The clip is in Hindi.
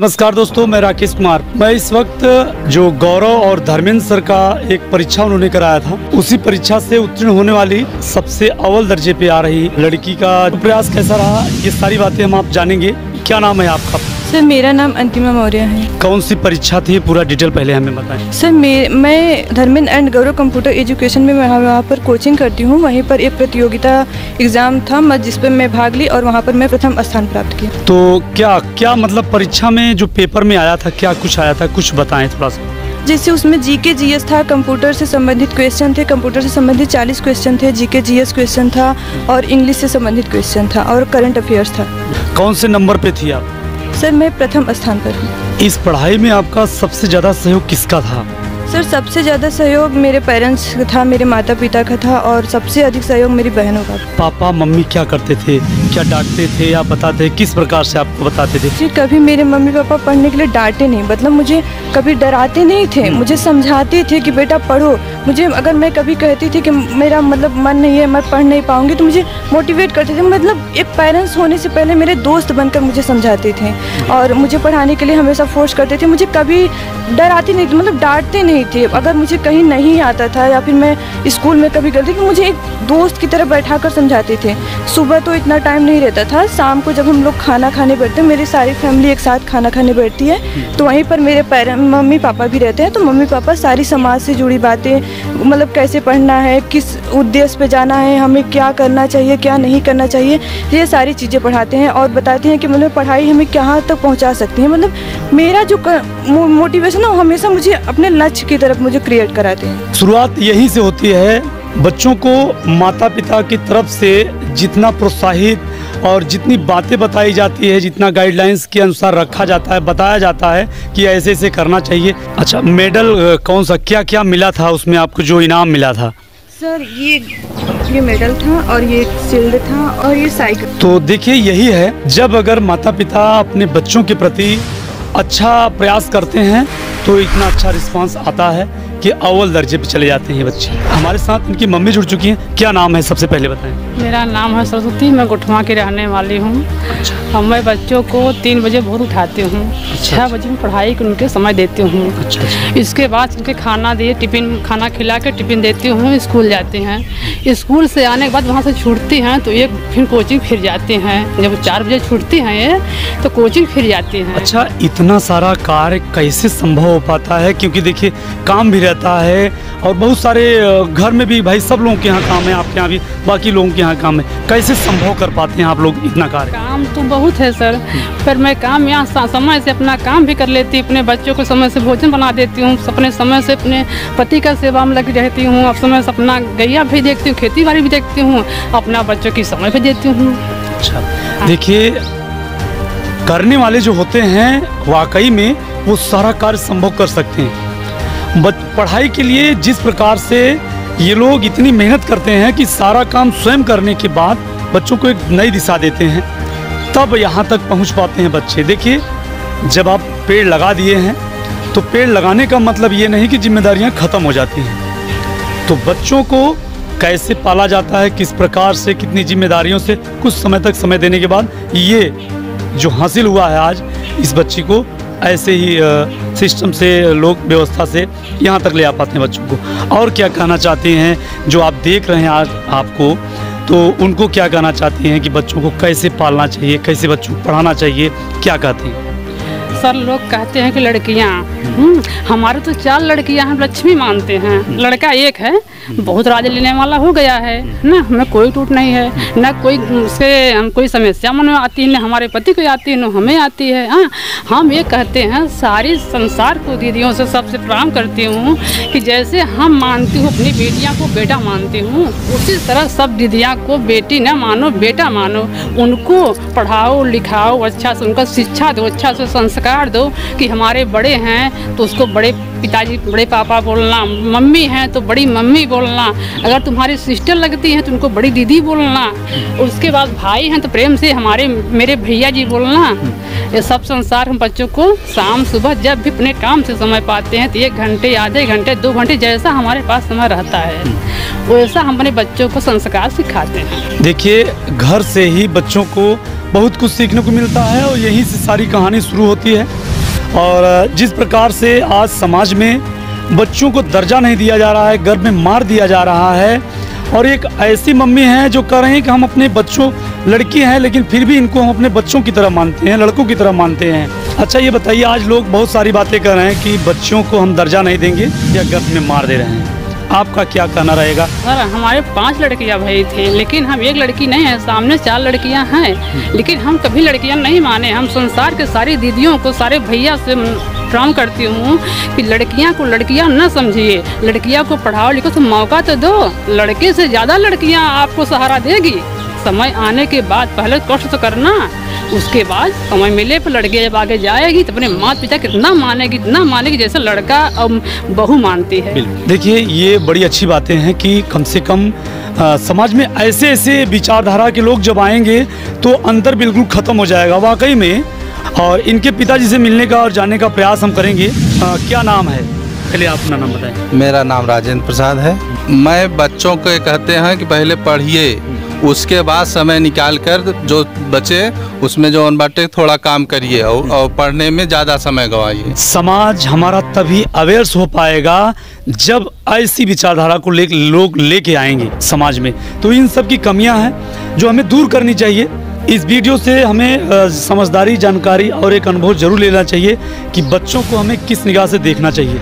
नमस्कार दोस्तों, मैं राकेश कुमार। मैं इस वक्त जो गौरव और धर्मेंद्र सर का एक परीक्षा उन्होंने कराया था, उसी परीक्षा से उत्तीर्ण होने वाली सबसे अव्वल दर्जे पे आ रही लड़की का प्रयास कैसा रहा, ये सारी बातें हम आप जानेंगे। क्या नाम है आपका? सर मेरा नाम अंतिमा मौर्य है। कौन सी परीक्षा थी? पूरा डिटेल पहले हमें बताएँ। सर मैं मैं Dharmendra and Gaurav computer education में मैं वहाँ पर कोचिंग करती हूँ। वहीं पर एक प्रतियोगिता एग्ज़ाम था मैं जिस पर मैं भाग ली और वहाँ पर मैं प्रथम स्थान प्राप्त किया। तो क्या क्या मतलब परीक्षा में जो पेपर में आया था क्या कुछ आया था? कुछ बताएँ थोड़ा सा। जैसे उसमें जी के जी एस था कंप्यूटर से संबंधित क्वेश्चन थे कंप्यूटर से संबंधित चालीस क्वेश्चन थे जी के जी एस क्वेश्चन था और इंग्लिश से संबंधित क्वेश्चन था और करंट अफेयर्स था। कौन से नंबर पे थी आप? सर, मैं प्रथम स्थान पर हूँ। इस पढ़ाई में आपका सबसे ज़्यादा सहयोग किसका था? सर सबसे ज़्यादा सहयोग मेरे पेरेंट्स का था मेरे माता पिता का था और सबसे अधिक सहयोग मेरी बहनों का। पापा मम्मी क्या करते थे? क्या डांटते थे या बताते? किस प्रकार से आपको बताते थे? जी कभी मेरे मम्मी पापा पढ़ने के लिए डांटे नहीं। मतलब मुझे कभी डराते नहीं थे। मुझे समझाते थे कि बेटा पढ़ो। मुझे अगर मैं कभी कहती थी कि मेरा मतलब मन नहीं है मैं पढ़ नहीं पाऊँगी तो मुझे मोटिवेट करते थे। मतलब एक पेरेंट्स होने से पहले मेरे दोस्त बनकर मुझे समझाते थे। और मुझे पढ़ाने के लिए हमेशा फोर्स करते थे। मुझे कभी डराती नहीं मतलब डांटते नहीं थे। अगर मुझे कहीं नहीं आता था या फिर मैं स्कूल में कभी गलती कि, मुझे एक दोस्त की तरह बैठा कर समझाते थे। सुबह तो इतना टाइम नहीं रहता था। शाम को जब हम लोग खाना खाने बैठते मेरी सारी फैमिली एक साथ खाना खाने बैठती है तो वहीं पर मेरे पेरेंट मम्मी पापा भी रहते हैं तो मम्मी पापा सारी समाज से जुड़ी बातें मतलब कैसे पढ़ना है, किस उद्देश्य पे जाना है, हमें क्या करना चाहिए, क्या नहीं करना चाहिए, ये सारी चीज़ें पढ़ाते हैं और बताते हैं कि मतलब पढ़ाई हमें कहाँ तक पहुँचा सकती है। मतलब मेरा जो मोटिवेशन है, वो हमेशा मुझे अपने लक्ष्य की तरफ़ मुझे क्रिएट कराते हैं। शुरुआत यहीं से होती है बच्चों को माता पिता की तरफ़ से जितना प्रोत्साहित और जितनी बातें बताई जाती है जितना गाइडलाइंस के अनुसार रखा जाता है बताया जाता है कि ऐसे ऐसे करना चाहिए। अच्छा मेडल कौन सा क्या क्या मिला था? उसमें आपको जो इनाम मिला था? सर ये ये मेडल था और ये शील्ड था और ये साइकिल तो देखिए यही है जब अगर माता पिता अपने बच्चों के प्रति अच्छा प्रयास करते हैं तो इतना अच्छा रिस्पांस आता है। कि अव्वल दर्जे पे चले जाते हैं बच्चे। हमारे साथ इनकी मम्मी जुड़ चुकी हैं। क्या नाम है सबसे पहले बताएँ? मेरा नाम है सरस्वती मैं गुठवा की रहने वाली हूँ। और मैं बच्चों को तीन बजे भोर उठाती हूँ। छः बजे मैं पढ़ाई को उनके समय देती हूँ। अच्छा अच्छा। इसके बाद उनके खाना दिए टिफ़िन खाना खिला के टिफ़िन देती हूँ स्कूल जाते हैं। स्कूल से आने के बाद वहाँ से छूटती हैं तो एक फिर कोचिंग फिर जाते हैं। जब चार बजे छूटती हैं ये तो कोचिंग फिर जाती हैं। अच्छा इतना सारा कार्य कैसे संभव हो पाता है? क्योंकि देखिए काम भी रहता है और बहुत सारे घर में भी भाई सब लोगों के यहाँ काम है आपके यहाँ भी बाकी लोगों के यहाँ काम है। कैसे संभव कर पाते हैं आप लोग इतना कार्य? काम तो बहुत है सर पर मैं काम यहाँ समय से अपना काम भी कर लेती हूँ अपने बच्चों को समय से भोजन बना देती हूँ अपने समय से अपने पति का सेवा में लगी रहती हूँ अब समय से अपना गैया भी देखती हूँ खेती बाड़ी भी देखती हूँ अपना बच्चों की समय भी देती हूँ। अच्छा देखिए करने वाले जो होते हैं वाकई में वो सारा कार्य संभव कर सकते हैं। पढ़ाई के लिए जिस प्रकार से ये लोग इतनी मेहनत करते हैं कि सारा काम स्वयं करने के बाद बच्चों को एक नई दिशा देते हैं, तब यहाँ तक पहुँच पाते हैं बच्चे। देखिए, जब आप पेड़ लगा दिए हैं तो पेड़ लगाने का मतलब ये नहीं कि जिम्मेदारियाँ ख़त्म हो जाती हैं। तो बच्चों को कैसे पाला जाता है, किस प्रकार से, कितनी जिम्मेदारियों से, कुछ समय तक समय देने के बाद ये जो हासिल हुआ है आज इस बच्ची को ऐसे ही सिस्टम से, लोक व्यवस्था से यहाँ तक ले आ पाते हैं बच्चों को। और क्या कहना चाहते हैं जो आप देख रहे हैं आज आपको तो उनको क्या कहना चाहते हैं कि बच्चों को कैसे पालना चाहिए, कैसे बच्चों को पढ़ाना चाहिए, क्या कहते हैं? सर लोग कहते हैं कि लड़कियाँ हम्म, हमारे तो चार लड़कियाँ हम लक्ष्मी मानते हैं। लड़का एक है बहुत राज लेने वाला हो गया है ना हमें कोई टूट नहीं है ना कोई उससे हम कोई समस्या मन में आती है ना हमारे पति को आती है ना हमें आती है हाँ। हम ये कहते हैं सारी संसार को दीदियों से सबसे प्रणाम करती हूँ कि जैसे हम मानती हूँ अपनी बेटियाँ को बेटा मानती हूँ उसी तरह सब दीदियाँ को बेटी न मानो बेटा मानो। उनको पढ़ाओ लिखाओ अच्छा से उनका शिक्षा दो अच्छा से संस्कार दो कि हमारे बड़े हैं तो उसको बड़े पिताजी, बड़े पापा बोलना, मम्मी हैं तो बड़ी मम्मी बोलना। अगर तुम्हारी सिस्टर लगती हैं तो उनको बड़ी दीदी बोलना। उसके बाद भाई हैं तो प्रेम से हमारे, मेरे भैया जी बोलना। ये सब संसार हम बच्चों को शाम, सुबह जब भी अपने काम से समय पाते हैं तो एक घंटे, आधे घंटे, दो घंटे जैसा हमारे पास समय रहता है, वैसा हम अपने बच्चों को संस्कार सिखाते हैं। देखिए, घर से ही बच्चों को बहुत कुछ सीखने को मिलता है और यहीं से सारी कहानी शुरू होती है। और जिस प्रकार से आज समाज में बच्चों को दर्जा नहीं दिया जा रहा है घर में मार दिया जा रहा है, और एक ऐसी मम्मी है जो कह रहे हैं कि हम अपने बच्चों, लड़की हैं, लेकिन फिर भी इनको हम अपने बच्चों की तरह मानते हैं, लड़कों की तरह मानते हैं। अच्छा ये बताइए, आज लोग बहुत सारी बातें कर रहे हैं कि बच्चों को हम दर्जा नहीं देंगे या गर्भ में मार दे रहे हैं। आपका क्या कहना रहेगा? सर हमारे पाँच लड़कियाँ भाई थे लेकिन हम एक लड़की नहीं है सामने चार लड़कियाँ हैं। लेकिन हम कभी लड़कियाँ नहीं माने। हम संसार के सारी दीदियों को सारे भैया से प्रणाम करती हूँ कि लड़कियाँ को लड़कियाँ न समझिए। लड़कियाँ को पढ़ाओ लिखो तो मौका तो दो। लड़के से ज़्यादा लड़कियाँ आपको सहारा देगी। समय आने के बाद पहले कष्ट तो करना। उसके बाद समय मिले पर लड़के जब आगे जाएगी तो अपने माता पिता कितना मानेगी इतना मानेगी जैसे लड़का अब बहू मानती है। देखिए ये बड़ी अच्छी बातें हैं कि कम से कम अ, समाज में ऐसे ऐसे विचारधारा के लोग जब आएँगे तो अंतर बिल्कुल ख़त्म हो जाएगा वाकई में। और इनके पिताजी से मिलने का और जाने का प्रयास हम करेंगे। अ, क्या नाम है? पहले आप अपना नाम बताएँ। मेरा नाम राजेंद्र प्रसाद है। मैं बच्चों को कहते हैं कि पहले पढ़िए उसके बाद समय निकाल कर जो बचे उसमें जो बाटे थोड़ा काम करिए और, और पढ़ने में ज़्यादा समय गवाइए। समाज हमारा तभी अवेयर्स हो पाएगा जब ऐसी विचारधारा को ले लोग लेके आएँगे समाज में। तो इन सब की कमियाँ हैं जो हमें दूर करनी चाहिए। इस वीडियो से हमें समझदारी जानकारी और एक अनुभव ज़रूर लेना चाहिए कि बच्चों को हमें किस निगाह से देखना चाहिए।